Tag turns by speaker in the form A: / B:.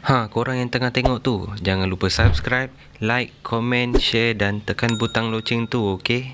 A: Ha, korang yang tengah tengok tu, jangan lupa subscribe, like, komen, share dan tekan butang loceng tu, okey?